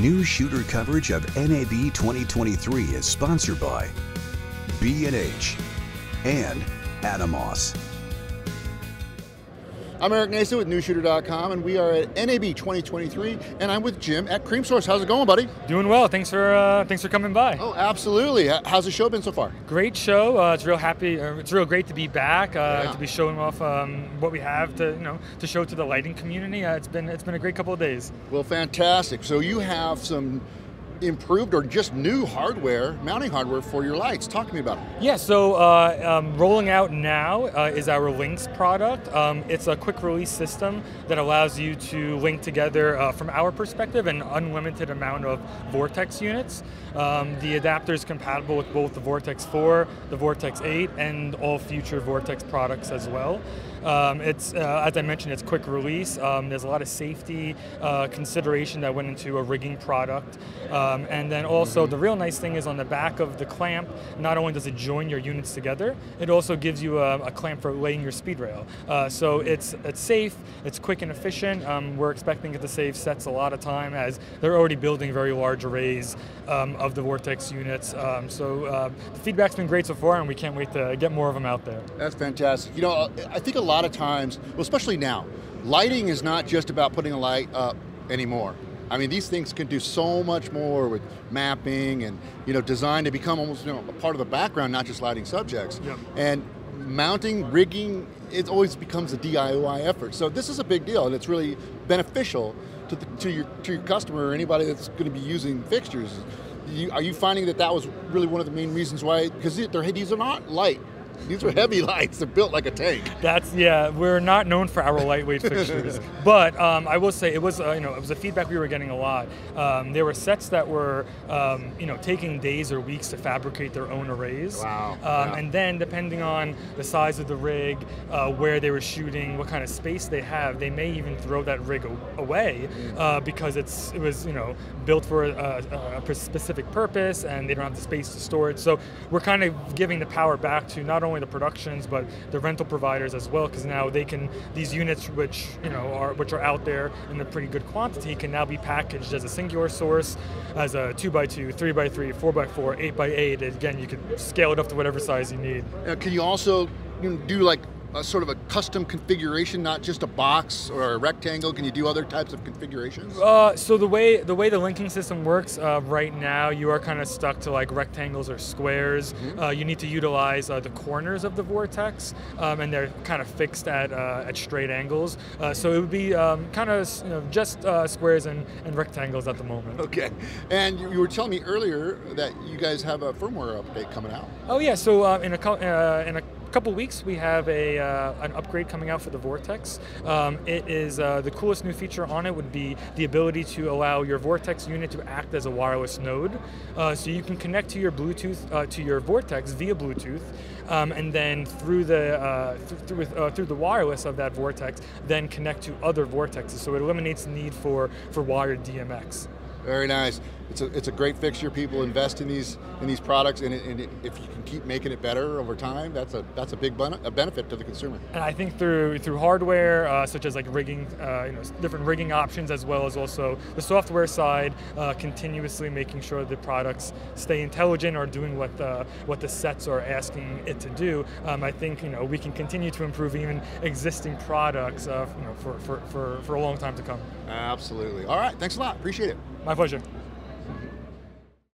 Newsshooter coverage of NAB 2023 is sponsored by B&H and Atomos. I'm Erik Naso with Newsshooter.com, and we are at NAB 2023, and I'm with Jim at Creamsource. How's it going, buddy? Doing well. Thanks for uh, thanks for coming by. Oh, absolutely. How's the show been so far? Great show. Uh, it's real happy. Uh, it's real great to be back. Uh, yeah. To be showing off um, what we have to you know to show to the lighting community. Uh, it's been it's been a great couple of days. Well, fantastic. So you have some improved or just new hardware, mounting hardware for your lights. Talk to me about it. Yeah, so uh, um, rolling out now uh, is our LNX product. Um, it's a quick release system that allows you to link together, uh, from our perspective, an unlimited amount of Vortex units. Um, the adapter is compatible with both the Vortex 4, the Vortex 8, and all future Vortex products as well. Um, it's, uh, as I mentioned, it's quick release. Um, there's a lot of safety uh, consideration that went into a rigging product. Um, and then also the real nice thing is on the back of the clamp, not only does it join your units together, it also gives you a, a clamp for laying your speed rail. Uh, so it's, it's safe, it's quick and efficient. Um, we're expecting it to save sets a lot of time as they're already building very large arrays um, of the Vortex units. Um, so uh, the feedback's been great so far and we can't wait to get more of them out there. That's fantastic. You know, I think a lot lot of times, well, especially now, lighting is not just about putting a light up anymore. I mean, these things can do so much more with mapping and you know design to become almost you know a part of the background, not just lighting subjects. Yep. And mounting, rigging, it always becomes a DIY effort. So this is a big deal, and it's really beneficial to, the, to your to your customer or anybody that's going to be using fixtures. You, are you finding that that was really one of the main reasons why? Because these are not light these are heavy lights. They're built like a tank. That's yeah. We're not known for our lightweight fixtures, but um, I will say it was uh, you know it was a feedback we were getting a lot. Um, there were sets that were um, you know taking days or weeks to fabricate their own arrays. Wow. Um, yeah. And then depending on the size of the rig, uh, where they were shooting, what kind of space they have, they may even throw that rig away mm. uh, because it's it was you know built for a, a specific purpose and they don't have the space to store it. So we're kind of giving the power back to not only the productions but the rental providers as well because now they can these units which you know are which are out there in a pretty good quantity can now be packaged as a singular source as a 2x2 3x3 4x4 8x8 again you can scale it up to whatever size you need. Can you also do like a sort of a custom configuration, not just a box or a rectangle? Can you do other types of configurations? Uh, so the way the way the linking system works uh, right now, you are kind of stuck to like rectangles or squares. Mm-hmm. Uh, you need to utilize uh, the corners of the vortex, um, and they're kind of fixed at uh, at straight angles. Uh, so it would be um, kind of you know, just squares and, and rectangles at the moment. Okay, and you, you, were telling me earlier that you guys have a firmware update coming out. Oh yeah, so in a in a couple weeks, we have a uh, an upgrade coming out for the Vortex. Um, it is uh, the coolest new feature on it would be the ability to allow your Vortex unit to act as a wireless node, uh, so you can connect to your Bluetooth uh, to your Vortex via Bluetooth, um, and then through the uh, th- through, uh, through the wireless of that Vortex, then connect to other Vortexes. So it eliminates the need for for wired DMX. Very nice. It's a, it's a great fixture. People invest in these in these products, and, it, and it, if you can keep making it better over time, that's a that's a big a benefit to the consumer. And I think through through hardware, uh, such as like rigging, uh, you know, different rigging options, as well as also the software side, uh, continuously making sure the products stay intelligent or doing what the what the sets are asking it to do. Um, I think you know we can continue to improve even existing products, uh, you know, for, for, for, for a long time to come. Absolutely. All right. Thanks a lot. Appreciate it. My pleasure.